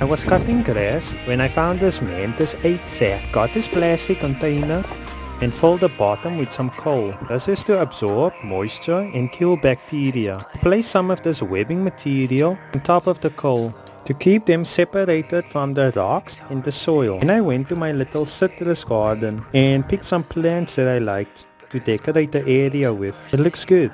I was cutting grass when I found this mantis egg sack. Got this plastic container and filled the bottom with some coal. This is to absorb moisture and kill bacteria. Place some of this webbing material on top of the coal to keep them separated from the rocks and the soil. And I went to my little citrus garden and picked some plants that I liked to decorate the area with. It looks good.